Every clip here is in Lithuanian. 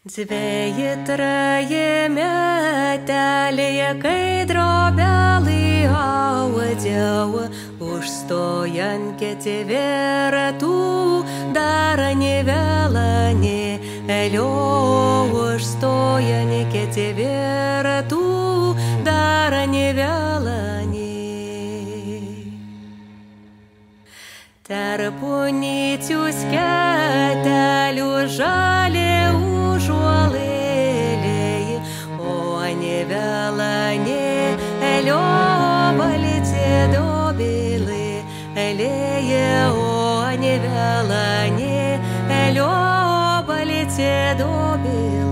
Dveji traji metelėje, kai drobelį audžiau, užstojant ketveratų, dar nevelani, elio užstojant ketveratų, dar nevelani. Tarpunycių sketelių žalė Ялане льоба літе до біла.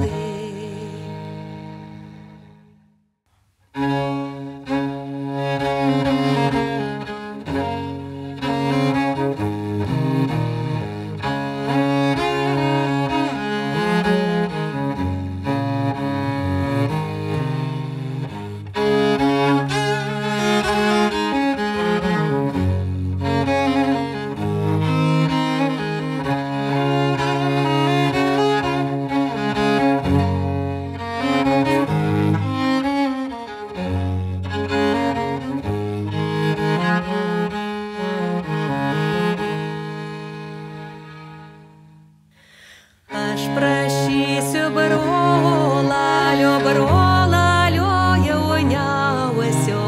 Aš prašysiu barolalio, barolalio jauniausio,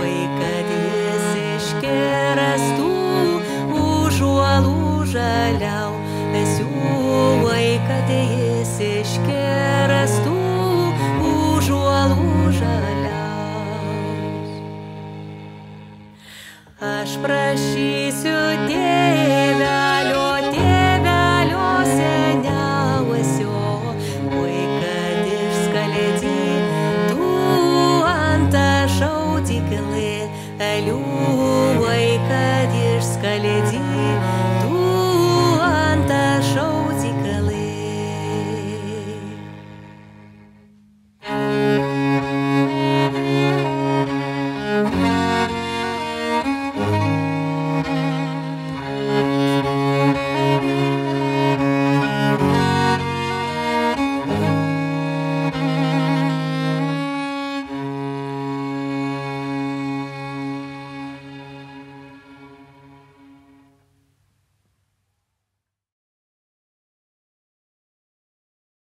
oi kad jis iškerestų užuolų žaliau, oi kad jis iškerestų užuolų žaliau. Aš prašysiu tėvelio,